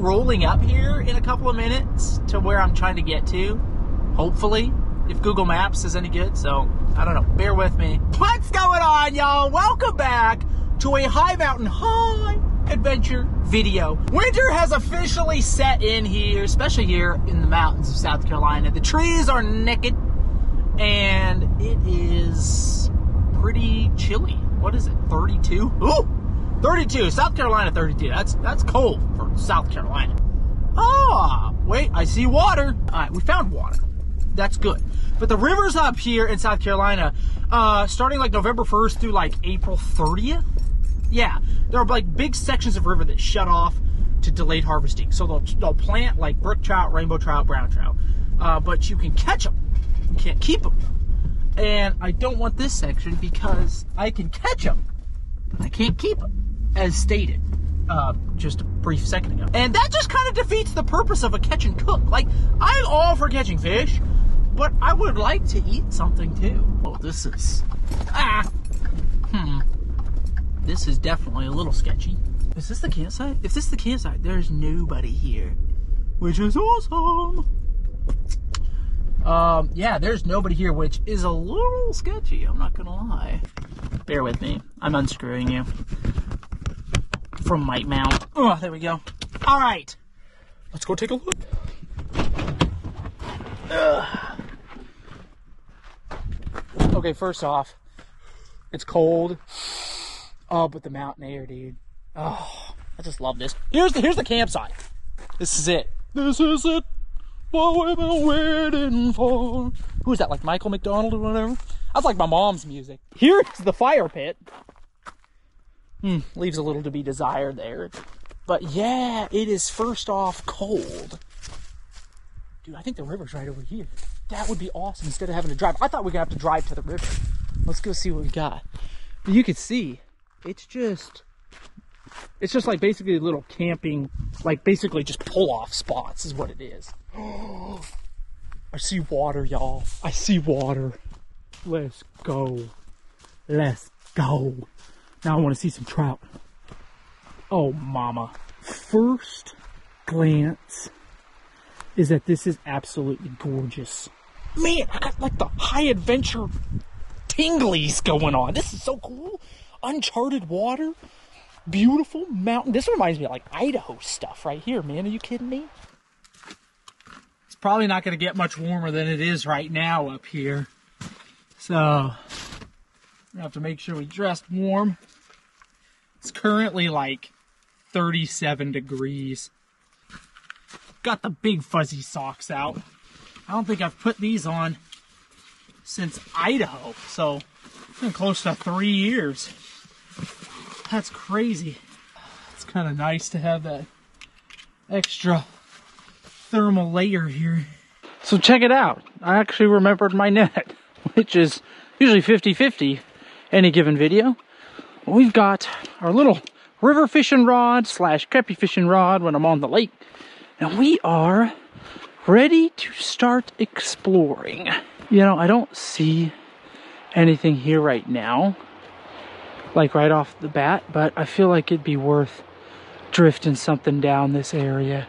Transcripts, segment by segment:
rolling up here in a couple of minutes to where I'm trying to get to. Hopefully, if Google Maps is any good. So, I don't know. Bear with me. What's going on, y'all? Welcome back to a High Mountain High adventure video. Winter has officially set in here, especially here in the mountains of South Carolina. The trees are naked and it is pretty chilly. What is it? 32? Ooh! 32. South Carolina 32. That's that's cold South Carolina. Ah, wait, I see water. All right, we found water. That's good. But the rivers up here in South Carolina, uh, starting like November 1st through like April 30th, yeah, there are like big sections of river that shut off to delayed harvesting. So they'll, they'll plant like brook trout, rainbow trout, brown trout, uh, but you can catch them. You can't keep them. And I don't want this section because I can catch them, but I can't keep them, as stated uh, just a brief second ago. And that just kind of defeats the purpose of a catch and cook. Like, I'm all for catching fish, but I would like to eat something too. Oh, this is. Ah! Hmm. This is definitely a little sketchy. Is this the campsite? If this is the campsite, there's nobody here, which is awesome. Um, yeah, there's nobody here, which is a little sketchy. I'm not gonna lie. Bear with me. I'm unscrewing you from Mite Mount. Oh, there we go. All right, let's go take a look. Ugh. Okay, first off, it's cold. Oh, but the mountain air, dude. Oh, I just love this. Here's the here's the campsite. This is it. This is it. What we've been waiting for. Who's that? Like Michael McDonald or whatever? That's like my mom's music. Here's the fire pit. Hmm, leaves a little to be desired there. But yeah, it is first off cold. Dude, I think the river's right over here. That would be awesome instead of having to drive. I thought we were gonna have to drive to the river. Let's go see what we got. But you can see, it's just it's just like basically a little camping, like basically just pull off spots is what it is. I see water, y'all. I see water. Let's go. Let's go. Now I want to see some trout. Oh, mama. First glance is that this is absolutely gorgeous. Man, I got like the high adventure tinglies going on. This is so cool. Uncharted water, beautiful mountain. This reminds me of like Idaho stuff right here, man. Are you kidding me? It's probably not going to get much warmer than it is right now up here. So, we have to make sure we dressed warm. It's currently like 37 degrees. Got the big fuzzy socks out. I don't think I've put these on since Idaho, so been close to three years. That's crazy. It's kind of nice to have that extra thermal layer here. So check it out. I actually remembered my net, which is usually 50-50 any given video. We've got our little river fishing rod slash crappie fishing rod when I'm on the lake. And we are ready to start exploring. You know, I don't see anything here right now, like right off the bat, but I feel like it'd be worth drifting something down this area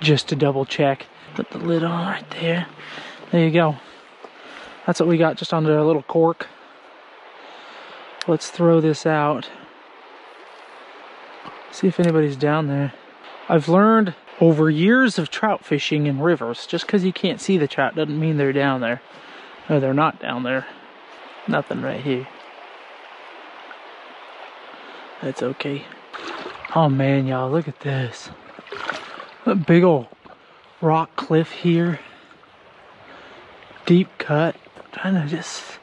just to double check. Put the lid on right there. There you go. That's what we got just under a little cork. Let's throw this out. See if anybody's down there. I've learned over years of trout fishing in rivers, just because you can't see the trout doesn't mean they're down there. No, they're not down there. Nothing right here. That's okay. Oh man, y'all, look at this. A big old rock cliff here. Deep cut. Trying to just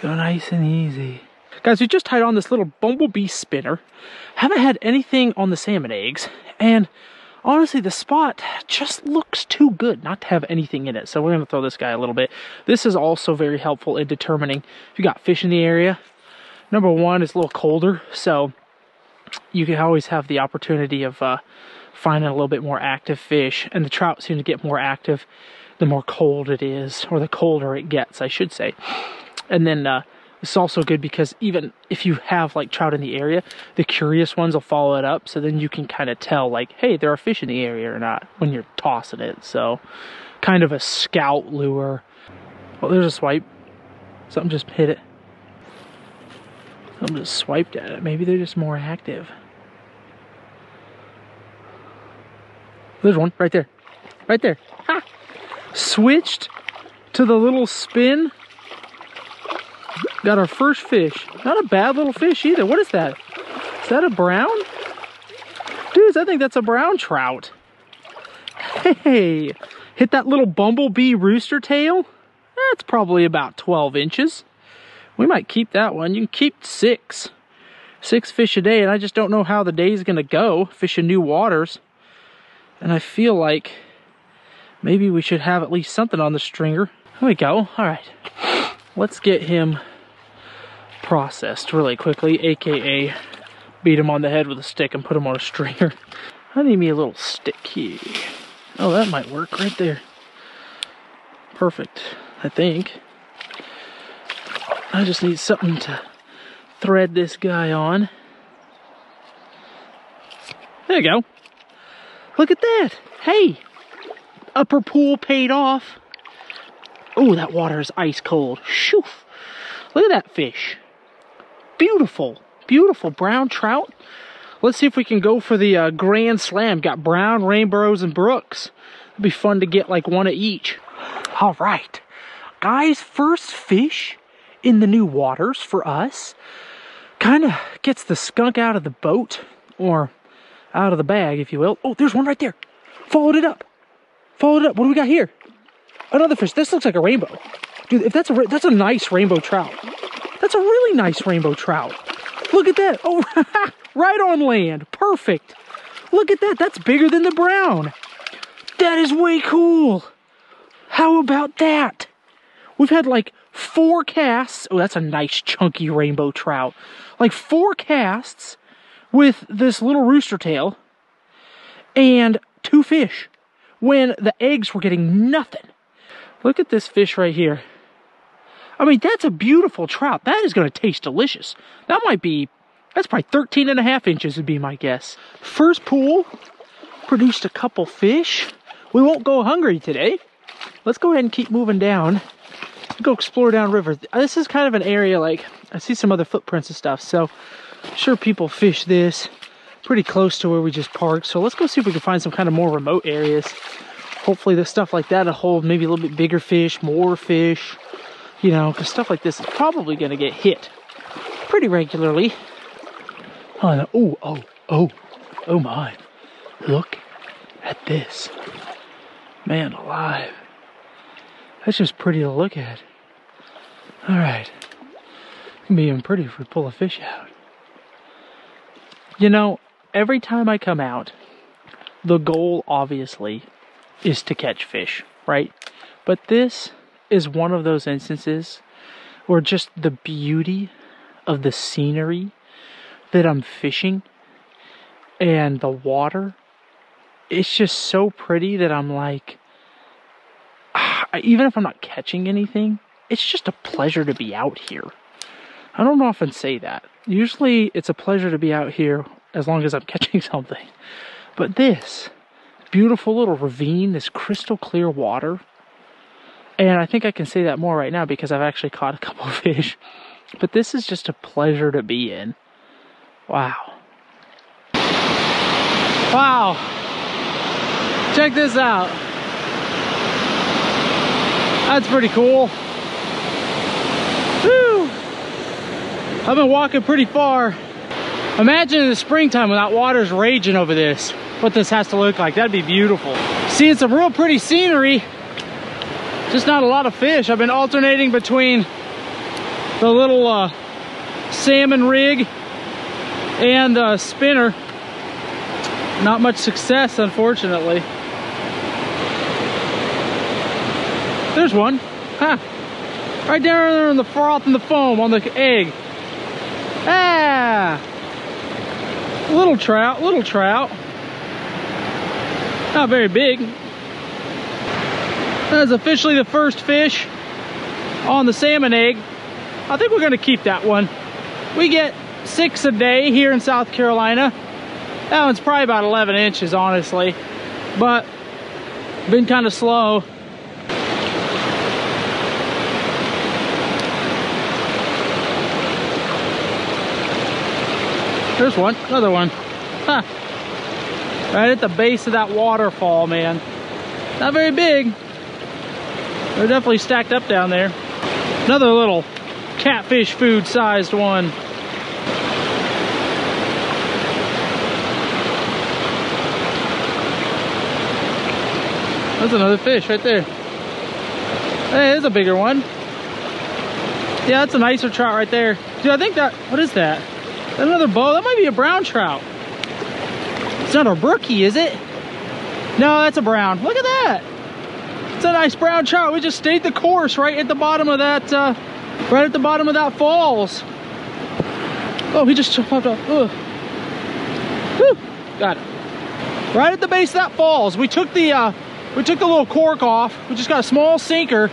go nice and easy. Guys, we just tied on this little bumblebee spinner. Haven't had anything on the salmon eggs. And honestly, the spot just looks too good not to have anything in it. So we're going to throw this guy a little bit. This is also very helpful in determining if you got fish in the area. Number one, it's a little colder, so you can always have the opportunity of uh, finding a little bit more active fish. And the trout seem to get more active the more cold it is, or the colder it gets, I should say. And then uh, It's also good because even if you have like trout in the area, the curious ones will follow it up. So then you can kind of tell like, hey, there are fish in the area or not when you're tossing it. So kind of a scout lure. Oh, there's a swipe. Something just hit it. Something just swiped at it. Maybe they're just more active. There's one right there. Right there. Ha! Switched to the little spin. Got our first fish. Not a bad little fish either. What is that? Is that a brown? Dudes, I think that's a brown trout. Hey, hit that little bumblebee rooster tail. That's probably about 12 inches. We might keep that one. You can keep six. Six fish a day, and I just don't know how the day's gonna go fishing new waters. And I feel like maybe we should have at least something on the stringer. There we go. All right. Let's get him processed really quickly, aka beat him on the head with a stick and put him on a stringer. I need me a little stick here. Oh, that might work right there. Perfect, I think. I just need something to thread this guy on. There you go. Look at that. Hey, upper pool paid off. Oh, that water is ice cold. Shoo. Look at that fish. Beautiful, beautiful brown trout. Let's see if we can go for the uh, Grand Slam. Got brown, rainbows, and brooks. It'd be fun to get like one of each. All right. Guys, first fish in the new waters for us. Kind of gets the skunk out of the boat or out of the bag, if you will. Oh, there's one right there. Followed it up. Followed it up. What do we got here? Another fish. This looks like a rainbow. Dude, if that's a that's a nice rainbow trout. That's a really nice rainbow trout. Look at that. Oh, right on land. Perfect. Look at that. That's bigger than the brown. That is way cool. How about that? We've had like four casts. Oh, that's a nice chunky rainbow trout. Like four casts with this little rooster tail and two fish when the eggs were getting nothing. Look at this fish right here. I mean, that's a beautiful trout. That is going to taste delicious. That might be, that's probably 13 and a half inches would be my guess. First pool produced a couple fish. We won't go hungry today. Let's go ahead and keep moving down. Go explore downriver. This is kind of an area like, I see some other footprints and stuff. So I'm sure people fish this pretty close to where we just parked. So let's go see if we can find some kind of more remote areas. Hopefully the stuff like that will hold maybe a little bit bigger fish, more fish, you know, because stuff like this is probably going to get hit pretty regularly. Oh, oh, oh, oh, my. Look at this. Man alive. That's just pretty to look at. All right. Can be even pretty if we pull a fish out. You know, every time I come out, the goal obviously is to catch fish, right? But this is one of those instances where just the beauty of the scenery that I'm fishing and the water, it's just so pretty that I'm like, ah, even if I'm not catching anything, it's just a pleasure to be out here. I don't often say that. Usually it's a pleasure to be out here as long as I'm catching something. But this beautiful little ravine, this crystal clear water, and I think I can say that more right now because I've actually caught a couple fish. But this is just a pleasure to be in. Wow. Wow. Check this out. That's pretty cool. Woo! I've been walking pretty far. Imagine in the springtime when that water's raging over this, what this has to look like. That'd be beautiful. Seeing some real pretty scenery, just not a lot of fish. I've been alternating between the little uh, salmon rig and the spinner. Not much success, unfortunately. There's one. Huh. Right down there in the froth and the foam on the egg. Ah! Little trout, little trout. Not very big. That is officially the first fish on the salmon egg. I think we're gonna keep that one. We get six a day here in South Carolina. That one's probably about 11 inches, honestly. But, been kind of slow. There's one, another one. Huh. Right at the base of that waterfall, man. Not very big. They're definitely stacked up down there. Another little catfish food sized one. That's another fish right there. Hey, there's a bigger one. Yeah, that's a nicer trout right there. Dude, I think that, what is that? Another bow? That might be a brown trout. It's not a brookie, is it? No, that's a brown. Look at that. It's a nice brown trout. We just stayed the course right at the bottom of that, uh, right at the bottom of that falls. Oh, he just popped up. Ugh. Whew. Got it. Right at the base of that falls. We took the, uh, we took the little cork off. We just got a small sinker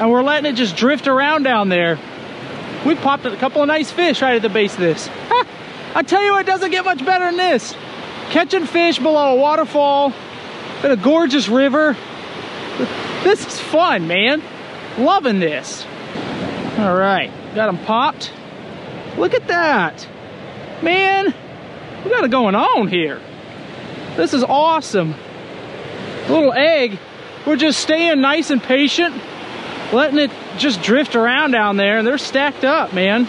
and we're letting it just drift around down there. We popped a couple of nice fish right at the base of this. I tell you, it doesn't get much better than this. Catching fish below a waterfall in a gorgeous river. This is fun, man. Loving this. All right, got them popped. Look at that. Man, we got it going on here. This is awesome. little egg. We're just staying nice and patient, letting it just drift around down there, and they're stacked up, man.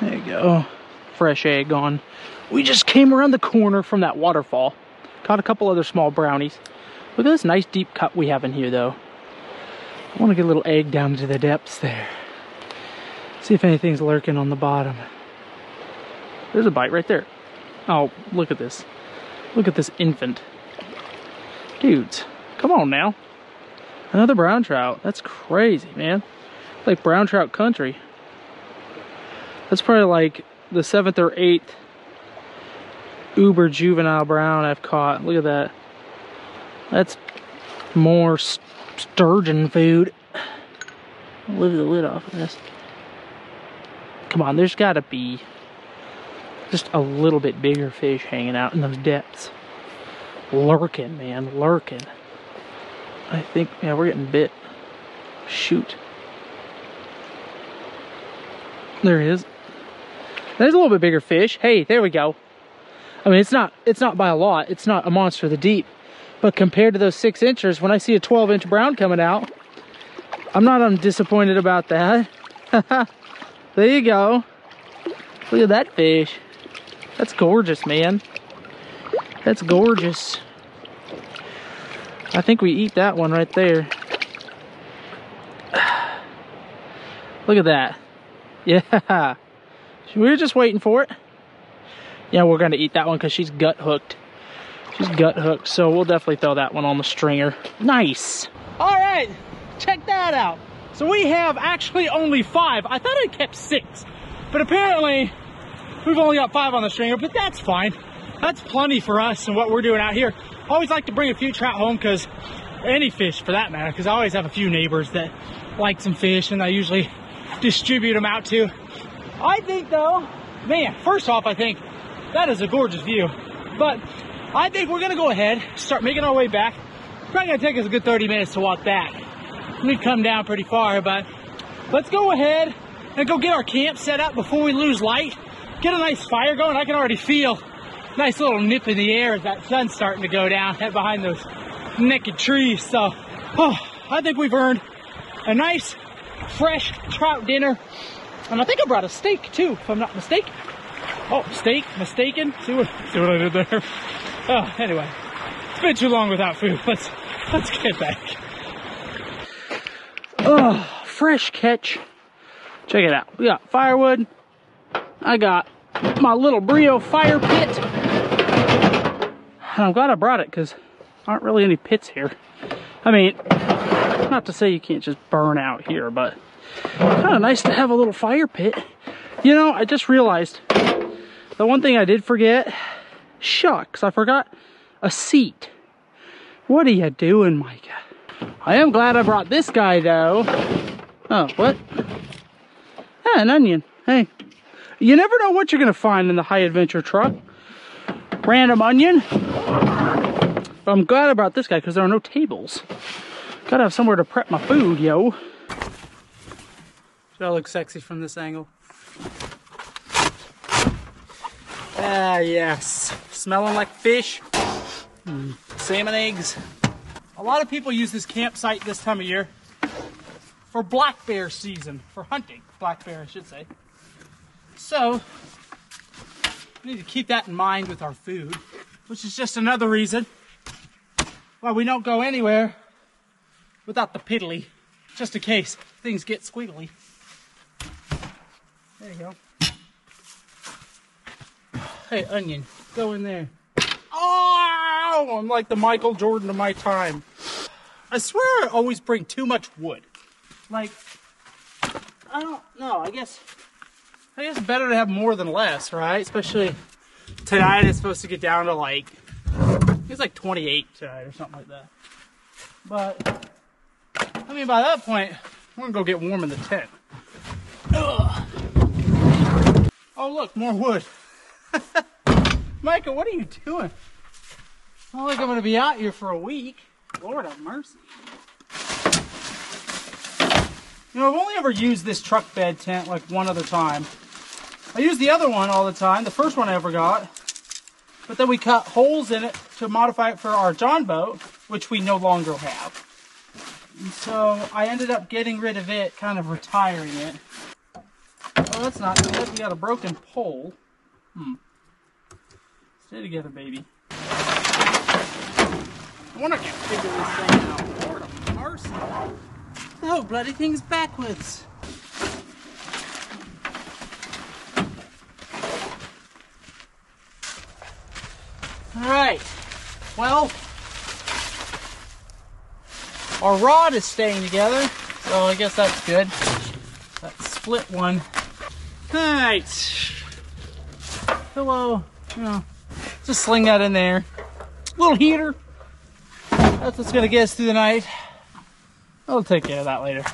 There you go. Fresh egg on. We just came around the corner from that waterfall. Caught a couple other small brownies. Look at this nice deep cut we have in here, though. I want to get a little egg down to the depths there. See if anything's lurking on the bottom. There's a bite right there. Oh, look at this. Look at this infant. Dudes, come on now. Another brown trout. That's crazy, man. Like brown trout country. That's probably like the seventh or eighth uber juvenile brown I've caught. Look at that. That's more sturgeon food. Lift the lid off of this. Come on, there's gotta be just a little bit bigger fish hanging out in those depths. Lurking, man, lurking. I think, yeah, we're getting bit. Shoot. There he is. There's a little bit bigger fish. Hey, there we go. I mean, it's not, it's not by a lot. It's not a monster of the deep. But compared to those six inches, when I see a 12 inch brown coming out, I'm not I'm disappointed about that. there you go. Look at that fish. That's gorgeous, man. That's gorgeous. I think we eat that one right there. Look at that. Yeah. We were just waiting for it. Yeah, we're gonna eat that one because she's gut hooked. Gut hooked, so we'll definitely throw that one on the stringer. Nice. All right, check that out. So we have actually only five. I thought I kept six, but apparently we've only got five on the stringer, but that's fine. That's plenty for us and what we're doing out here. Always like to bring a few trout home because any fish for that matter, because I always have a few neighbors that like some fish and I usually distribute them out to. I think though, man, first off, I think that is a gorgeous view. But I think we're gonna go ahead, start making our way back. Probably gonna take us a good 30 minutes to walk back. We've come down pretty far, but let's go ahead and go get our camp set up before we lose light. Get a nice fire going. I can already feel a nice little nip in the air as that sun's starting to go down behind those naked trees. So, oh, I think we've earned a nice fresh trout dinner. And I think I brought a steak too, if I'm not mistaken. Oh, steak, mistaken. See what, see what I did there? Oh, anyway, it's been too long without food. Let's, let's get back. Oh, fresh catch. Check it out. We got firewood. I got my little Breeo fire pit. And I'm glad I brought it because aren't really any pits here. I mean, not to say you can't just burn out here, but kind of nice to have a little fire pit. You know, I just realized the one thing I did forget, shucks, I forgot a seat. What are you doing, Micah? I am glad I brought this guy though. Oh, what? Yeah, an onion. Hey, you never know what you're gonna find in the high adventure truck. Random onion. But I'm glad I brought this guy because there are no tables. Gotta have somewhere to prep my food, yo. Should I look sexy from this angle? Ah, yes. Smelling like fish. Mm, salmon eggs. A lot of people use this campsite this time of year for black bear season, for hunting. Black bear, I should say. So, we need to keep that in mind with our food, which is just another reason why we don't go anywhere without the piddly, just in case things get squiggly. There you go. Hey, onion, go in there. Oh, I'm like the Michael Jordan of my time. I swear I always bring too much wood. Like, I don't know, I guess, I guess it's better to have more than less, right? Especially tonight it's supposed to get down to like, it's like 28 tonight or something like that. But, I mean, by that point, we're gonna go get warm in the tent. Ugh. Oh, look, more wood. Micah, what are you doing? Not like I'm gonna be out here for a week. Lord have mercy. You know, I've only ever used this truck bed tent like one other time. I use the other one all the time, the first one I ever got. But then we cut holes in it to modify it for our John boat, which we no longer have. And so I ended up getting rid of it, kind of retiring it. Oh, that's not good. We got a broken pole. Hmm. Stay together, baby. I wonder if I can figure this thing out. Lord of mercy. The whole bloody thing's backwards. Alright. Well, our rod is staying together, so I guess that's good. That split one. Alright. Hello. You know, just sling that in there. Little heater. That's what's gonna get us through the night. I'll take care of that later.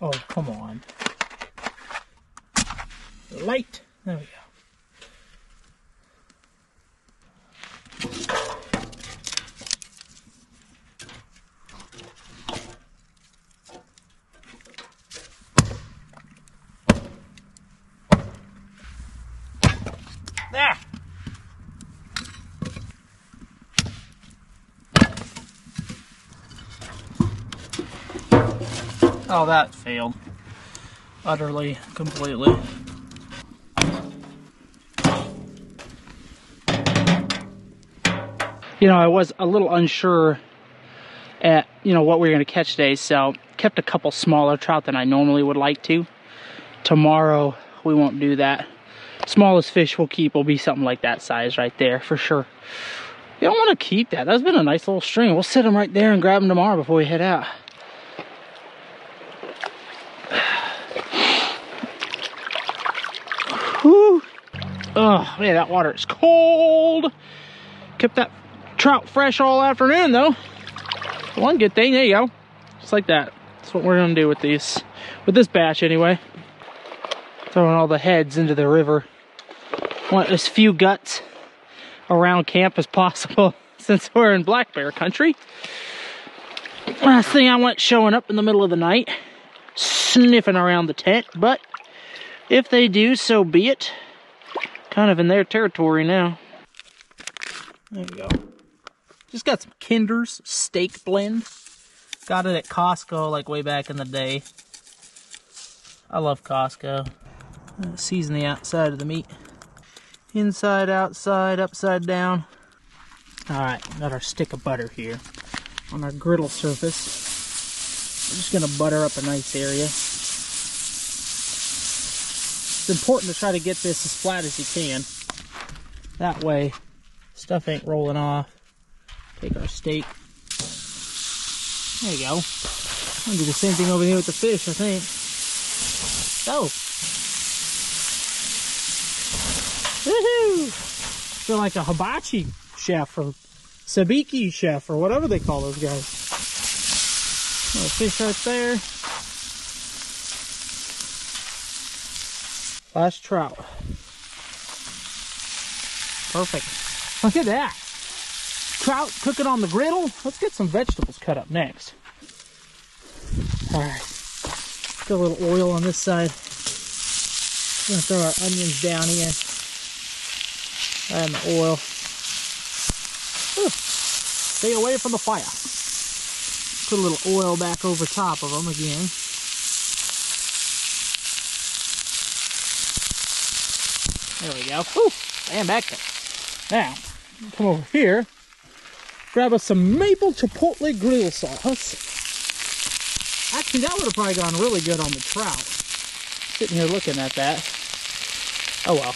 Oh, come on. Light. There we go. There. Oh, that failed. Utterly, completely. You know, I was a little unsure at, you know, what we were going to catch today, so kept a couple smaller trout than I normally would like to. Tomorrow, we won't do that. Smallest fish we'll keep will be something like that size right there, for sure. You don't want to keep that. That's been a nice little string. We'll set them right there and grab them tomorrow before we head out. Whew. Oh, man, that water is cold. Kept that trout fresh all afternoon, though. One good thing, there you go. Just like that. That's what we're gonna do with these, with this batch anyway. Throwing all the heads into the river. Want as few guts around camp as possible since we're in black bear country. Last thing I want showing up in the middle of the night, sniffing around the tent, but if they do, so be it. Kind of in their territory now. There you go. Just got some Kinder's steak blend. Got it at Costco like way back in the day. I love Costco. Uh, season the outside of the meat. Inside, outside, upside down. Alright, got our stick of butter here on our griddle surface. We're just gonna butter up a nice area. It's important to try to get this as flat as you can. That way, stuff ain't rolling off. Take our steak. There you go. I'm gonna do the same thing over here with the fish, I think. Go. Woohoo! Feel like a hibachi chef or sabiki chef or whatever they call those guys. Little fish right there. Last trout. Perfect. Look at that. Trout cooking on the griddle. Let's get some vegetables cut up next. All right. Get a little oil on this side. Gonna throw our onions down here. And the oil. Whew. Stay away from the fire. Put a little oil back over top of them again. There we go. Whew. And back there. Now, come over here. Grab us some maple chipotle grill sauce. Actually, that would have probably gone really good on the trout. Sitting here looking at that. Oh well.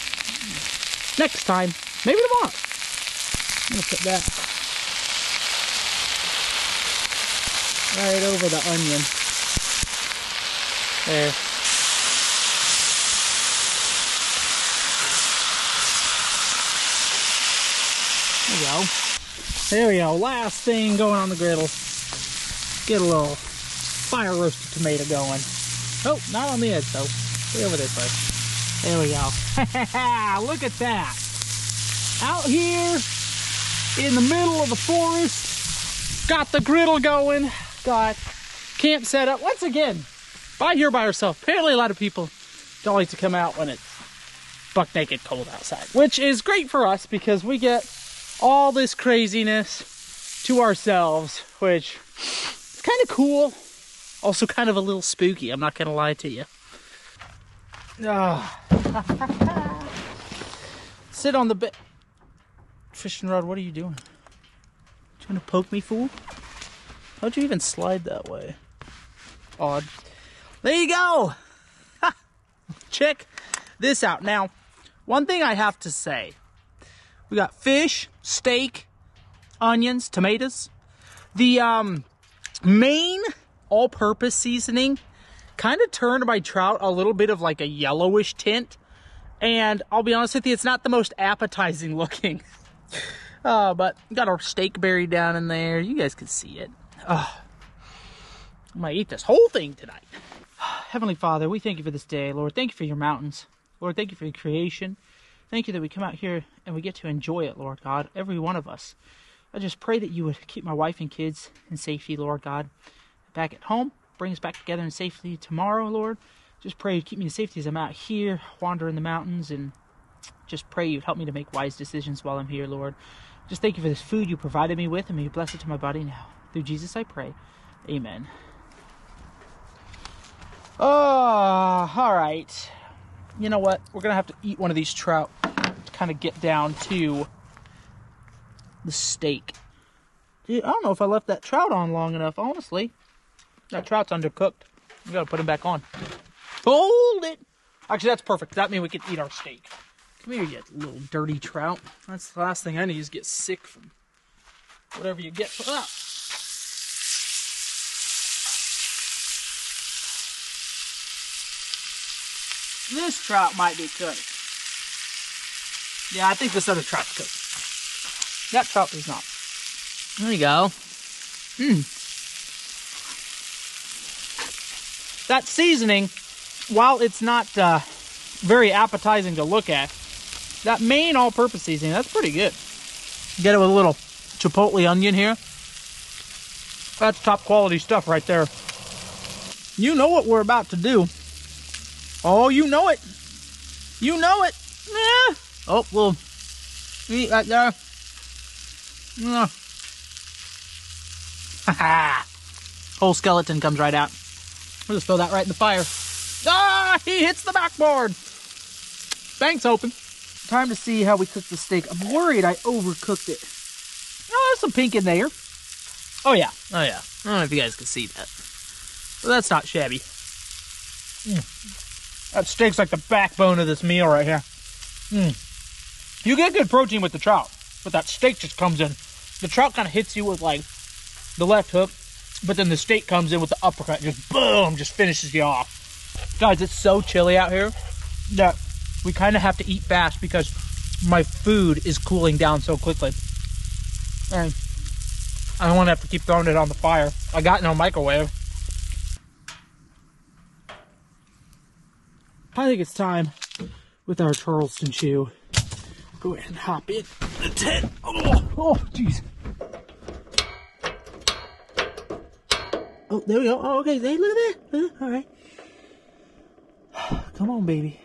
Next time. Maybe tomorrow. I'm gonna put that right over the onion. There. There we go. There we go. Last thing going on the griddle. Get a little fire roasted tomato going. Oh, not on the edge though. Stay over this way. There we go. Look at that. Out here in the middle of the forest. Got the griddle going. Got camp set up. Once again, by here by herself. Apparently a lot of people don't like to come out when it's buck naked cold outside. Which is great for us because we get all this craziness to ourselves, which is kind of cool. Also kind of a little spooky, I'm not gonna lie to you. Ah. Sit on the bed. Fishing rod, what are you doing? Trying to poke me, fool? How'd you even slide that way? Odd. There you go! Check this out. Now, one thing I have to say. We got fish, steak, onions, tomatoes. The um, main all-purpose seasoning kind of turned my trout a little bit of like a yellowish tint. And I'll be honest with you, it's not the most appetizing looking. Uh, but got our steak buried down in there. You guys can see it. I might eat this whole thing tonight. Heavenly Father, we thank you for this day. Lord, thank you for your mountains. Lord, thank you for your creation. Thank you that we come out here and we get to enjoy it, Lord God, every one of us. I just pray that you would keep my wife and kids in safety, Lord God, back at home. Bring us back together in safety tomorrow, Lord. Just pray you keep me in safety as I'm out here, wandering the mountains, and just pray you'd help me to make wise decisions while I'm here, Lord. Just thank you for this food you provided me with, and may you bless it to my body now. Through Jesus I pray. Amen. Oh, all right. You know what? We're going to have to eat one of these trout to kind of get down to the steak. Dude, I don't know if I left that trout on long enough, honestly. That trout's undercooked. We got to put him back on. Hold it! Actually, that's perfect. That means we can eat our steak. Come here, you little dirty trout. That's the last thing I need is get sick from whatever you get. Ah. This trout might be cooked. Yeah, I think this other trout's cooked. That trout is not. There you go. Hmm. That seasoning, while it's not uh, very appetizing to look at, that main all-purpose seasoning, that's pretty good. Get it with a little chipotle onion here. That's top quality stuff right there. You know what we're about to do. Oh, you know it. You know it. Yeah. Oh, well, eat right there. Yeah. Whole skeleton comes right out. We'll just throw that right in the fire. Ah, he hits the backboard. Thanks, Open. Time to see how we cook the steak. I'm worried I overcooked it. Oh, there's some pink in there. Oh, yeah. Oh, yeah. I don't know if you guys can see that. But that's not shabby. Mm. That steak's like the backbone of this meal right here. Mm. You get good protein with the trout, but that steak just comes in. The trout kind of hits you with like the left hook, but then the steak comes in with the uppercut, just boom, just finishes you off. Guys, it's so chilly out here that we kind of have to eat fast because my food is cooling down so quickly. And I don't want to have to keep throwing it on the fire. I got no microwave. I think it's time with our Charleston chew. Go ahead and hop in the tent. Oh, oh, jeez. Oh, there we go. Oh, okay. Hey, look at that. All right. Come on, baby.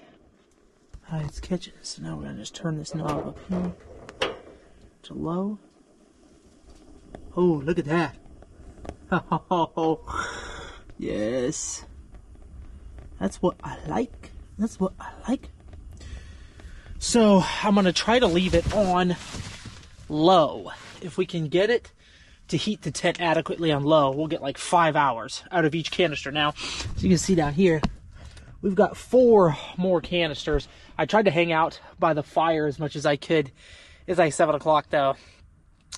All right, it's catching. So now we're gonna just turn this knob up here to low. Oh, look at that. Oh, yes. That's what I like. That's what I like. So I'm gonna try to leave it on low. If we can get it to heat the tent adequately on low, we'll get like five hours out of each canister. Now, as you can see down here, we've got four more canisters. I tried to hang out by the fire as much as I could. It's like seven o'clock though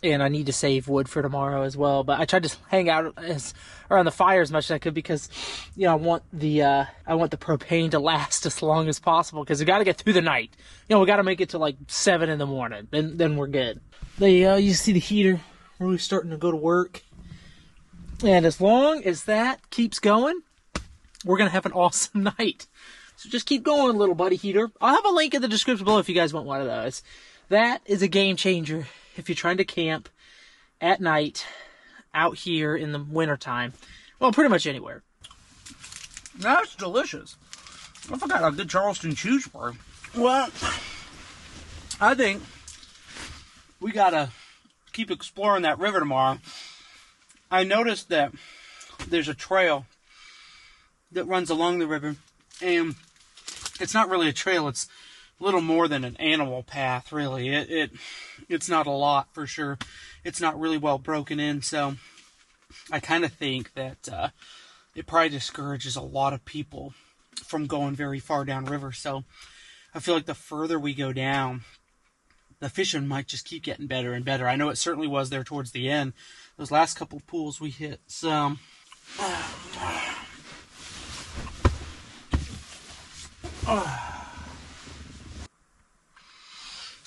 and I need to save wood for tomorrow as well. But I tried to hang out as around the fire as much as I could because, you know, I want the uh, I want the propane to last as long as possible because we got to get through the night. You know, we got to make it to like seven in the morning. Then then we're good. The uh, you see the heater really starting to go to work, and as long as that keeps going, we're gonna have an awesome night. So just keep going, little buddy heater. I'll have a link in the description below if you guys want one of those. That is a game changer if you're trying to camp at night out here in the wintertime. Well, pretty much anywhere. That's delicious. I forgot how good Charleston chews were. Well, I think we gotta keep exploring that river tomorrow. I noticed that there's a trail that runs along the river, and it's not really a trail. It's little more than an animal path, really. It, it it's not a lot for sure. It's not really well broken in, so I kind of think that uh, it probably discourages a lot of people from going very far downriver. So I feel like the further we go down, the fishing might just keep getting better and better. I know it certainly was there towards the end. Those last couple pools we hit. So. Uh,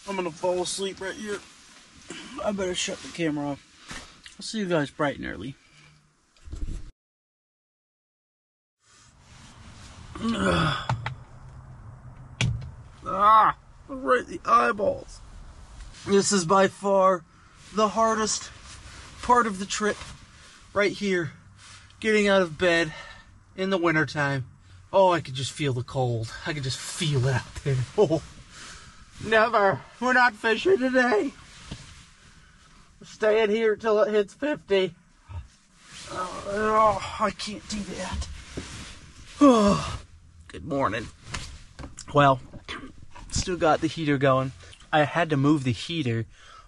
I'm gonna fall asleep right here. I better shut the camera off. I'll see you guys bright and early. ah, right the eyeballs. This is by far the hardest part of the trip. Right here. Getting out of bed in the wintertime. Oh, I could just feel the cold. I could just feel it out there. Oh. Never. We're not fishing today. Staying here till it hits 50. Oh, oh I can't do that. Oh, good morning. Well, still got the heater going. I had to move the heater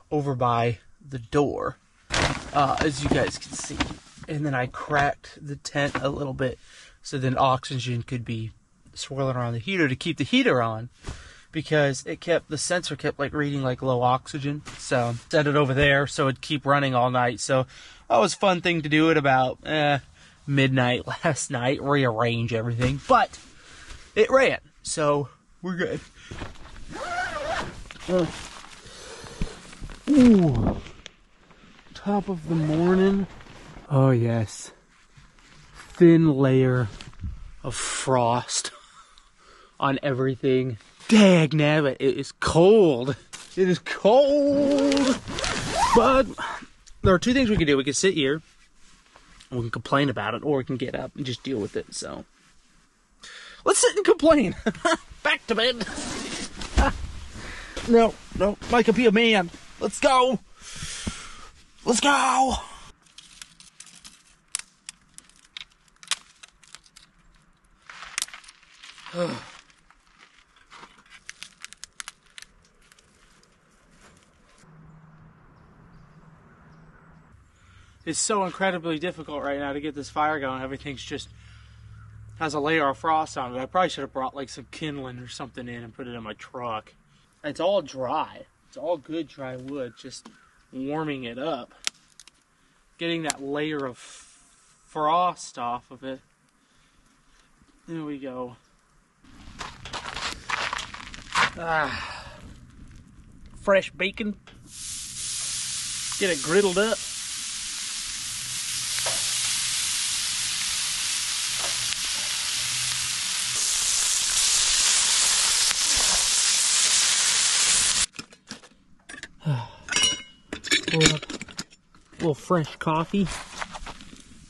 over by the door, uh, as you guys can see. And then I cracked the tent a little bit so then oxygen could be swirling around the heater to keep the heater on because it kept the sensor kept like reading like low oxygen. So set it over there so it'd keep running all night. So that was fun thing to do at about eh, midnight last night, rearrange everything. But it ran, so we're good. Uh, ooh, top of the morning. Oh yes, thin layer of frost on everything. Dag nabbit, it is cold. It is cold. But there are two things we can do. We can sit here and we can complain about it, or we can get up and just deal with it. So let's sit and complain. Back to bed. no, no, Micah, be a man. Let's go. Let's go. it's so incredibly difficult right now to get this fire going. Everything's just has a layer of frost on it. I probably should have brought like some kindling or something in and put it in my truck. It's all dry. It's all good dry wood, just warming it up. Getting that layer of frost off of it. There we go. Ah, fresh bacon. Get it griddled up. Little fresh coffee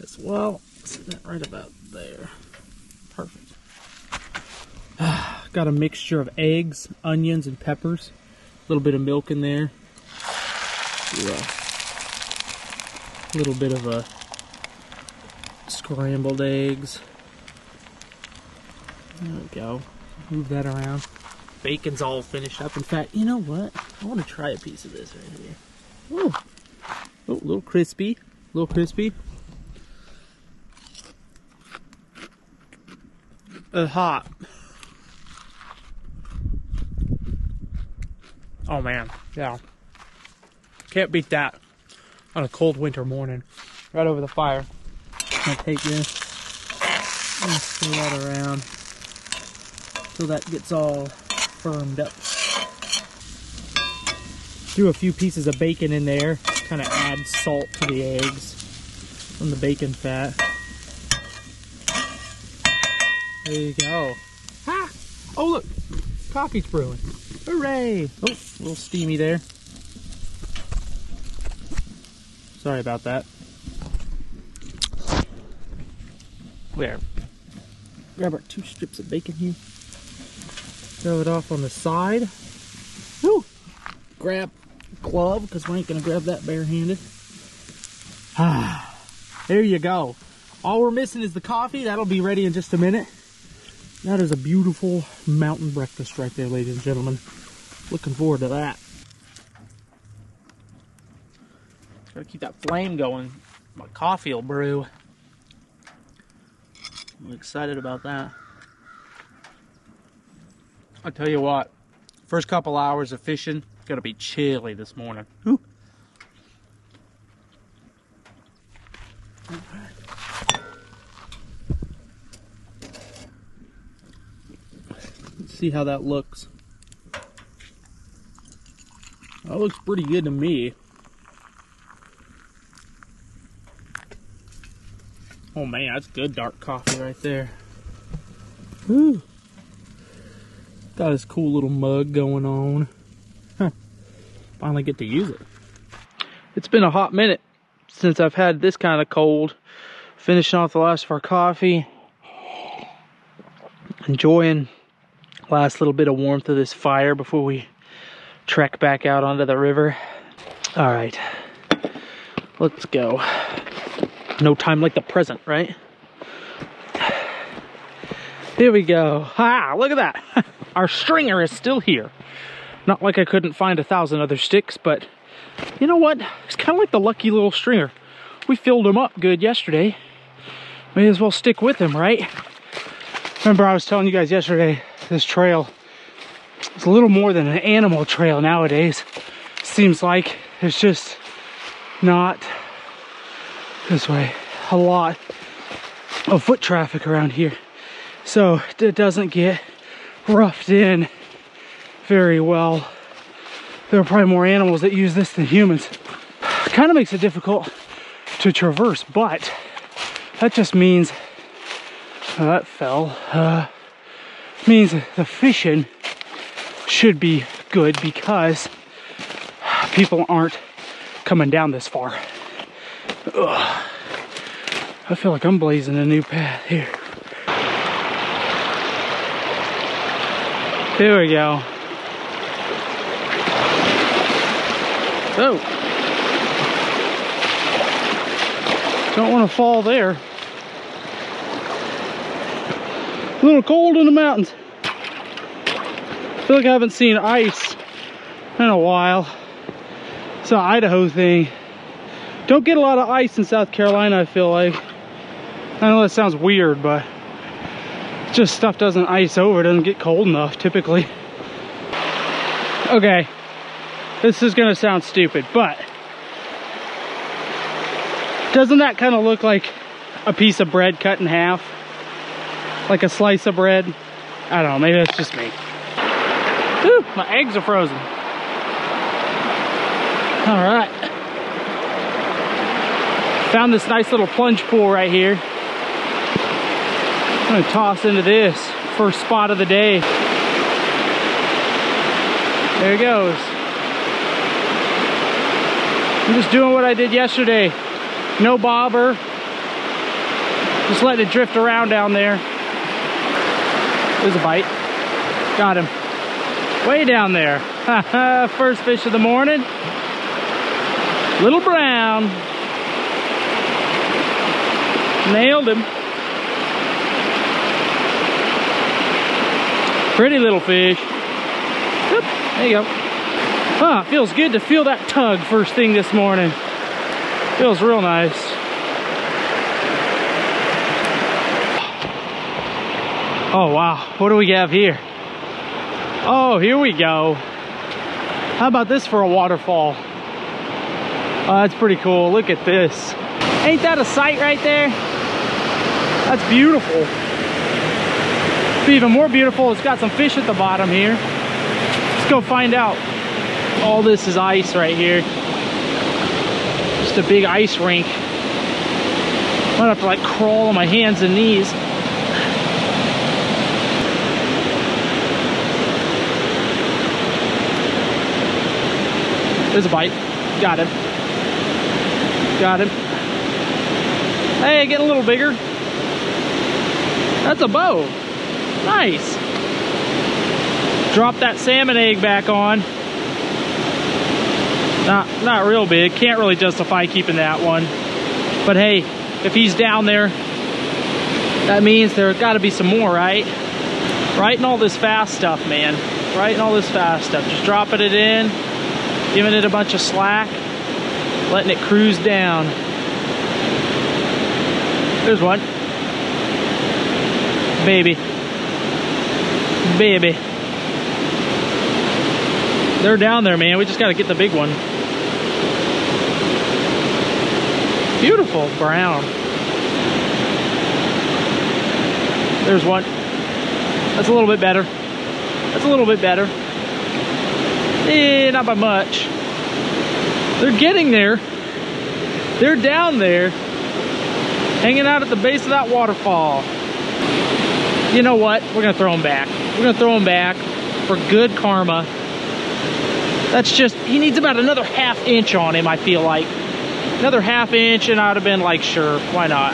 as well. Set that right about there. Perfect. Got a mixture of eggs, onions, and peppers. A little bit of milk in there. Uh, a little bit of a scrambled eggs. There we go. Move that around. Bacon's all finished up. In fact, you know what? I want to try a piece of this right here. Ooh. Oh, a little crispy. A little crispy. Uh, hot. Oh man, yeah. Can't beat that on a cold winter morning. Right over the fire. Gonna take this and stir that around so that gets all firmed up. Do a few pieces of bacon in there, kind of add salt to the eggs from the bacon fat. There you go. Ha! Oh look, coffee's brewing. Hooray! Oh, a little steamy there. Sorry about that. There. Grab our two strips of bacon here. Throw it off on the side. Woo! Grab glove because we ain't gonna grab that barehanded. Ah, there you go. All we're missing is the coffee. That'll be ready in just a minute. That is a beautiful mountain breakfast right there, ladies and gentlemen. Looking forward to that. Gotta keep that flame going. My coffee will brew. I'm excited about that. I'll tell you what, first couple hours of fishing, gonna be chilly this morning. Ooh. Let's see how that looks. That looks pretty good to me. Oh man, that's good dark coffee right there. Whew. Got this cool little mug going on. Finally get to use it. It's been a hot minute since I've had this kind of cold. Finishing off the last of our coffee. Enjoying last little bit of warmth of this fire before we trek back out onto the river. All right, let's go. No time like the present, right? Here we go. Ah, look at that. Our stringer is still here. Not like I couldn't find a thousand other sticks, but you know what? It's kind of like the lucky little stringer. We filled him up good yesterday. May as well stick with him, right? Remember I was telling you guys yesterday, this trail is a little more than an animal trail nowadays. Seems like it's just not this way a lot of foot traffic around here so it doesn't get roughed in very well there are probably more animals that use this than humans kind of makes it difficult to traverse but that just means oh, that fell uh, means the fishing should be good because people aren't coming down this far Ugh. I feel like I'm blazing a new path here. There we go. Oh. Don't want to fall there. A little cold in the mountains. I feel like I haven't seen ice in a while. It's an Idaho thing. Don't get a lot of ice in South Carolina, I feel like. I know that sounds weird, but just stuff doesn't ice over, doesn't get cold enough typically. Okay, this is gonna sound stupid, but doesn't that kind of look like a piece of bread cut in half? Like a slice of bread? I don't know, maybe that's just me. Ooh, my eggs are frozen. All right. Found this nice little plunge pool right here. I'm gonna toss into this first spot of the day. There it goes. I'm just doing what I did yesterday. No bobber. Just letting it drift around down there. There's a bite. Got him. Way down there. First fish of the morning. Little brown. Nailed him. Pretty little fish. Oop, there you go. Ah, feels good to feel that tug first thing this morning. Feels real nice. Oh wow, what do we have here? Oh, here we go. How about this for a waterfall? Oh, that's pretty cool. Look at this. Ain't that a sight right there? That's beautiful. Be even more beautiful, it's got some fish at the bottom here. Let's go find out. All this is ice right here. Just a big ice rink. I'm gonna have to like crawl on my hands and knees. There's a bite. Got him. Got him. Hey, getting a little bigger. That's a bow. Nice. Drop that salmon egg back on. Not, not real big. Can't really justify keeping that one. But hey, if he's down there, that means there got to be some more, right? Writing all this fast stuff, man. Writing all this fast stuff. Just dropping it in, giving it a bunch of slack, letting it cruise down. There's one. Baby. Baby. They're down there, man. We just got to get the big one. Beautiful brown. There's one. That's a little bit better. That's a little bit better. Eh, not by much. They're getting there. They're down there, hanging out at the base of that waterfall. You know what? We're gonna throw him back. We're gonna throw him back for good karma. That's just, he needs about another half inch on him, I feel like. Another half inch and I'd have been like, sure, why not?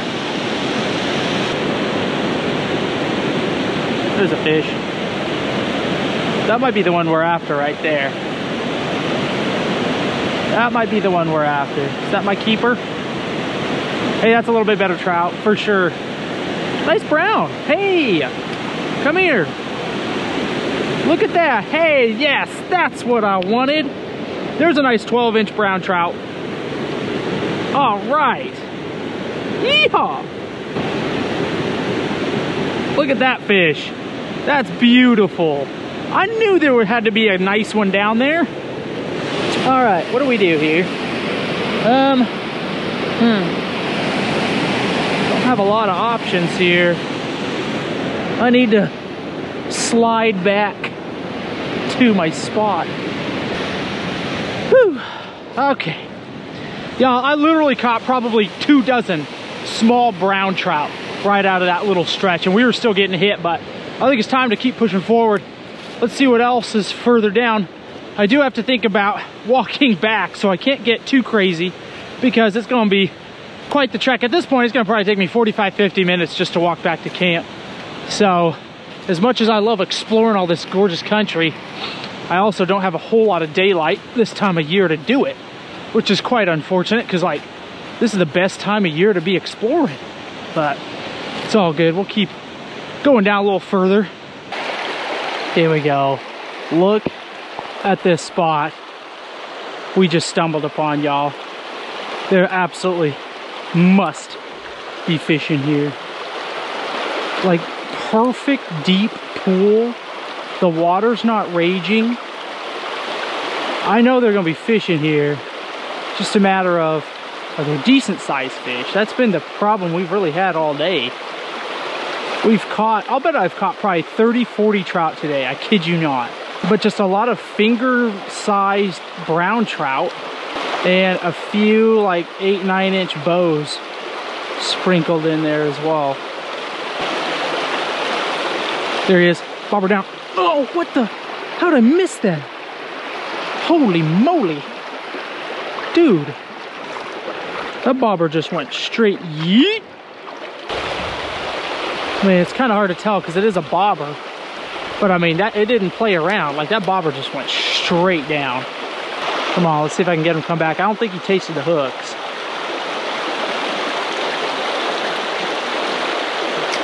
There's a fish. That might be the one we're after right there. That might be the one we're after. Is that my keeper? Hey, that's a little bit better trout, for sure. Nice brown. Hey, come here. Look at that. Hey, yes, that's what I wanted. There's a nice 12 inch brown trout. All right. Yeehaw. Look at that fish. That's beautiful. I knew there had to be a nice one down there. All right, what do we do here? Um, hmm. Don't have a lot of options here. I need to slide back to my spot. Whew. Okay. Y'all, I literally caught probably two dozen small brown trout right out of that little stretch, and we were still getting hit, but I think it's time to keep pushing forward. Let's see what else is further down. I do have to think about walking back, so I can't get too crazy because it's gonna be quite the trek. At this point, it's gonna probably take me 45, 50 minutes just to walk back to camp. So, as much as I love exploring all this gorgeous country, I also don't have a whole lot of daylight this time of year to do it, which is quite unfortunate because like, this is the best time of year to be exploring. But it's all good. We'll keep going down a little further. Here we go. Look at this spot we just stumbled upon, y'all. There absolutely must be fishing here. Like perfect deep pool. The water's not raging. I know they're gonna be fishing here. Just a matter of are they decent sized fish? That's been the problem we've really had all day. We've caught, I'll bet I've caught probably 30, 40 trout today. I kid you not. But just a lot of finger sized brown trout And a few like eight, nine inch bows sprinkled in there as well. There he is. Bobber down. Oh, what the? How did I miss that? Holy moly. Dude. That bobber just went straight yeet. I mean, it's kind of hard to tell because it is a bobber. But I mean, that it didn't play around. Like that bobber just went straight down. Come on, let's see if I can get him come back. I don't think he tasted the hooks.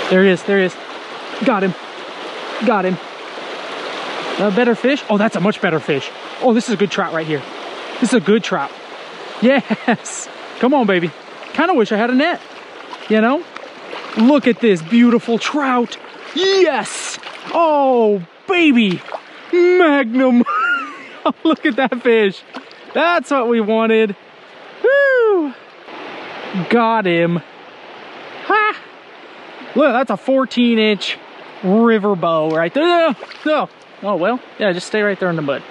There he is, there he is. Got him. Got him. A better fish? Oh, that's a much better fish. Oh, this is a good trout right here. This is a good trout. Yes. Come on, baby. Kind of wish I had a net. You know? Look at this beautiful trout. Yes. Oh, baby. Magnum. Look at that fish. That's what we wanted. Woo. Got him. Ha. Look, that's a 14 inch river bow right there. No. Oh, well, yeah, just stay right there in the mud.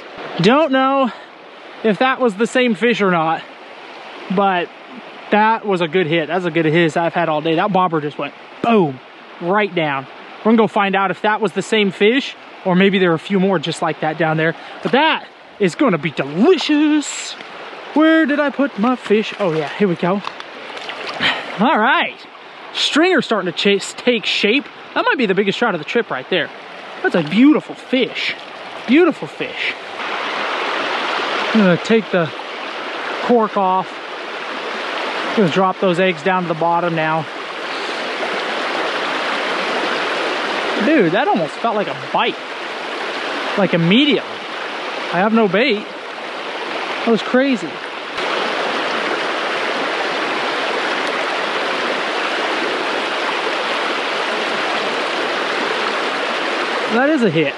Don't know if that was the same fish or not, but that was a good hit. That's a good hit I've had all day. That bobber just went boom, right down. We're gonna go find out if that was the same fish or maybe there are a few more just like that down there. But that is gonna be delicious. Where did I put my fish? Oh yeah, here we go. All right, stringer starting to chase, take shape. That might be the biggest trout of the trip right there. That's a beautiful fish. Beautiful fish. I'm gonna take the cork off. Gonna drop those eggs down to the bottom now. Dude, that almost felt like a bite. Like immediately. I have no bait. That was crazy. That is a hit.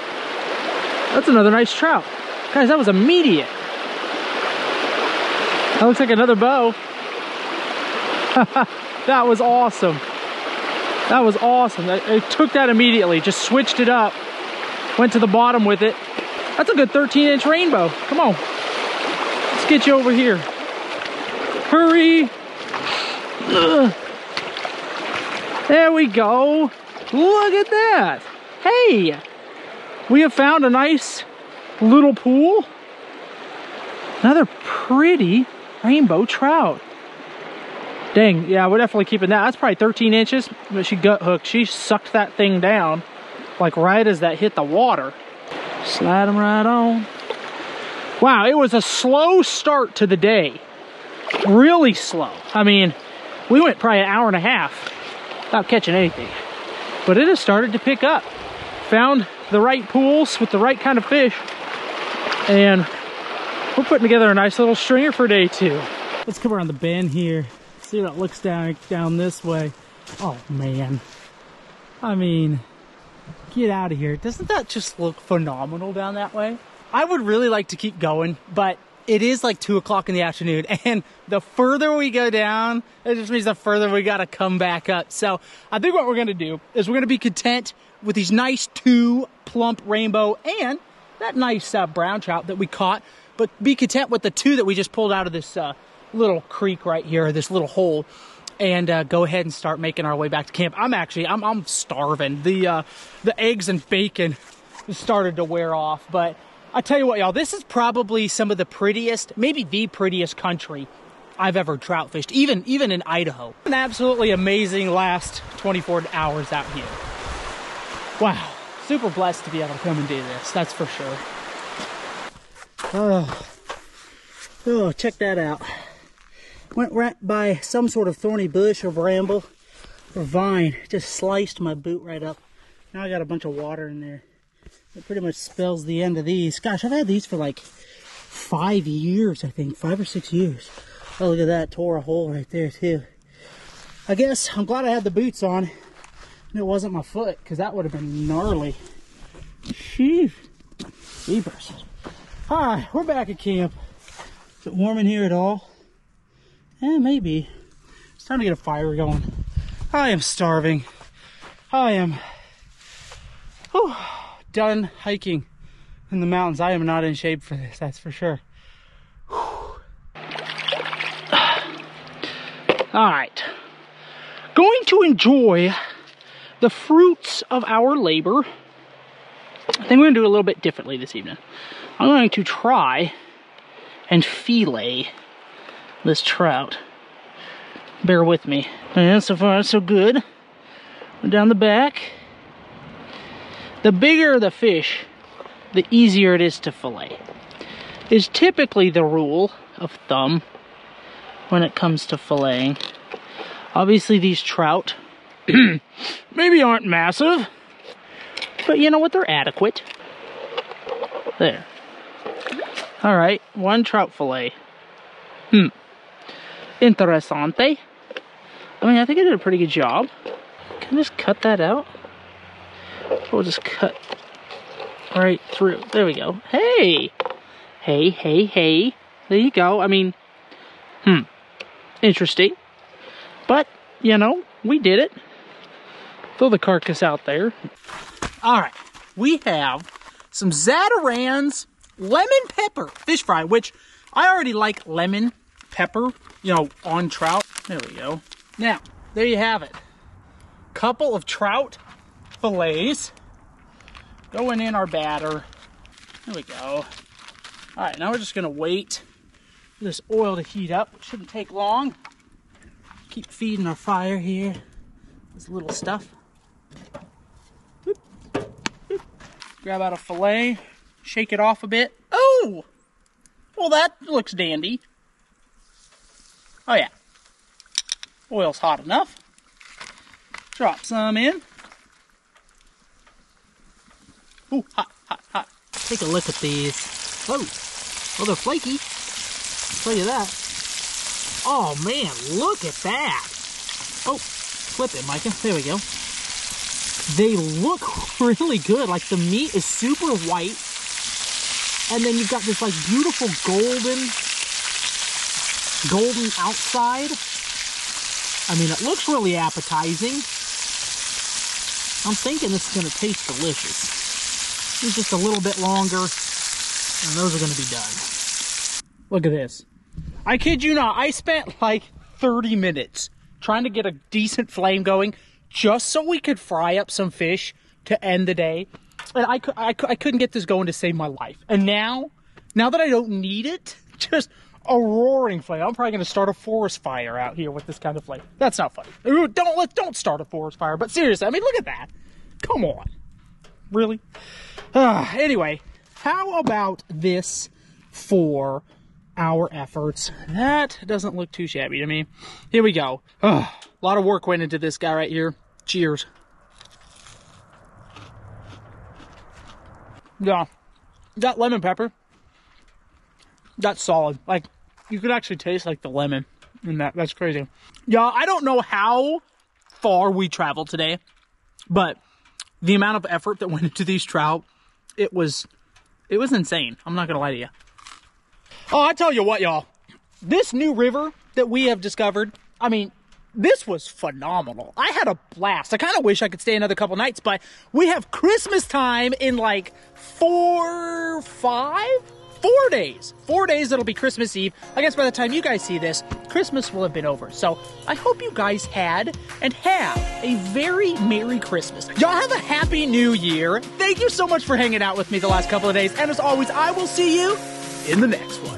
That's another nice trout. Guys, that was immediate. That looks like another bow. that was awesome. That was awesome. I, I, took that immediately, just switched it up, went to the bottom with it. That's a good 13 inch rainbow. Come on. Let's get you over here. Hurry. Ugh. There we go. Look at that. Hey, we have found a nice little pool. Another pretty rainbow trout. Dang, yeah, we're definitely keeping that. That's probably 13 inches, but she gut hooked. She sucked that thing down, like right as that hit the water. Slide them right on. Wow, it was a slow start to the day. Really slow. I mean, we went probably an hour and a half without catching anything. But it has started to pick up found the right pools with the right kind of fish. And we're putting together a nice little stringer for day two. Let's come around the bend here. See what it looks down, down this way. Oh man. I mean, get out of here. Doesn't that just look phenomenal down that way? I would really like to keep going, but it is like two o'clock in the afternoon and the further we go down, it just means the further we gotta come back up. So I think what we're gonna do is we're gonna be content with these nice two plump rainbow and that nice uh, brown trout that we caught, but be content with the two that we just pulled out of this uh, little creek right here, this little hole, and uh, go ahead and start making our way back to camp. I'm actually, I'm, I'm starving. The, uh, the eggs and bacon started to wear off, but I tell you what, y'all, this is probably some of the prettiest, maybe the prettiest country I've ever trout fished, even, even in Idaho. An absolutely amazing last 24 hours out here. Wow, super blessed to be able to come and do this, that's for sure. Oh, oh check that out. Went right by some sort of thorny bush or bramble or vine. Just sliced my boot right up. Now I got a bunch of water in there. It pretty much spells the end of these. Gosh, I've had these for like five years, I think. Five or six years. Oh, look at that. Tore a hole right there, too. I guess I'm glad I had the boots on and it wasn't my foot because that would have been gnarly. Sheesh. Jeepers. Hi, we're back at camp. Is it warm in here at all? Yeah, maybe. It's time to get a fire going. I am starving. I am whew, done hiking in the mountains. I am not in shape for this, that's for sure. Whew. All right. Going to enjoy the fruits of our labor. I think we're to do it a little bit differently this evening. I'm going to try and fillet this trout. Bear with me. And so far, so good. Down the back. The bigger the fish, the easier it is to fillet. Is typically the rule of thumb when it comes to filleting. Obviously, these trout maybe aren't massive, but you know what? They're adequate. There. All right, one trout fillet. Hmm. Interessante. I mean, I think I did a pretty good job. Can I just cut that out? We'll just cut right through. There we go. Hey! Hey, hey, hey. There you go. I mean, hmm. Interesting. But, you know, we did it. Throw the carcass out there. All right. We have some Zatarain's lemon pepper fish fry, which I already like lemon pepper, you know, on trout. There we go. Now, there you have it. Couple of trout fillets going in our batter. There we go. All right, now we're just gonna wait for this oil to heat up. It shouldn't take long. Keep feeding our fire here. This little stuff. Grab out a fillet, shake it off a bit. Oh! Well, that looks dandy. Oh yeah. Oil's hot enough. Drop some in. Ooh, hot, hot, hot. Take a look at these. Oh, well, they're flaky. I'll tell you that. Oh, man, look at that. Oh, flip it, Micah. There we go. They look really good. Like, the meat is super white. And then you've got this, like, beautiful golden, golden outside. I mean, it looks really appetizing. I'm thinking this is going to taste delicious. It's just a little bit longer, and those are going to be done. Look at this. I kid you not, I spent like 30 minutes trying to get a decent flame going just so we could fry up some fish to end the day. And I, I, I couldn't get this going to save my life. And now, now that I don't need it, just a roaring flame. I'm probably going to start a forest fire out here with this kind of flame. That's not funny. Ooh, Don't let don't start a forest fire. But seriously, I mean, look at that. Come on, really? Uh, anyway, how about this for our efforts? That doesn't look too shabby to me. Here we go. Uh, a lot of work went into this guy right here. Cheers. Yeah, that lemon pepper. That's solid. Like you could actually taste like the lemon in that. That's crazy. Yeah, I don't know how far we traveled today, but the amount of effort that went into these trout, it was it was insane. I'm not gonna lie to you. Oh, I tell you what, y'all. This new river that we have discovered, I mean, this was phenomenal. I had a blast. I kind of wish I could stay another couple nights, but we have Christmas time in like four, five, four days. Four days it'll be Christmas Eve. I guess by the time you guys see this, Christmas will have been over. So I hope you guys had and have a very Merry Christmas. Y'all have a Happy New Year. Thank you so much for hanging out with me the last couple of days. And as always, I will see you in the next one.